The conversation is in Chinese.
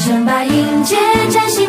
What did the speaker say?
成败迎接崭新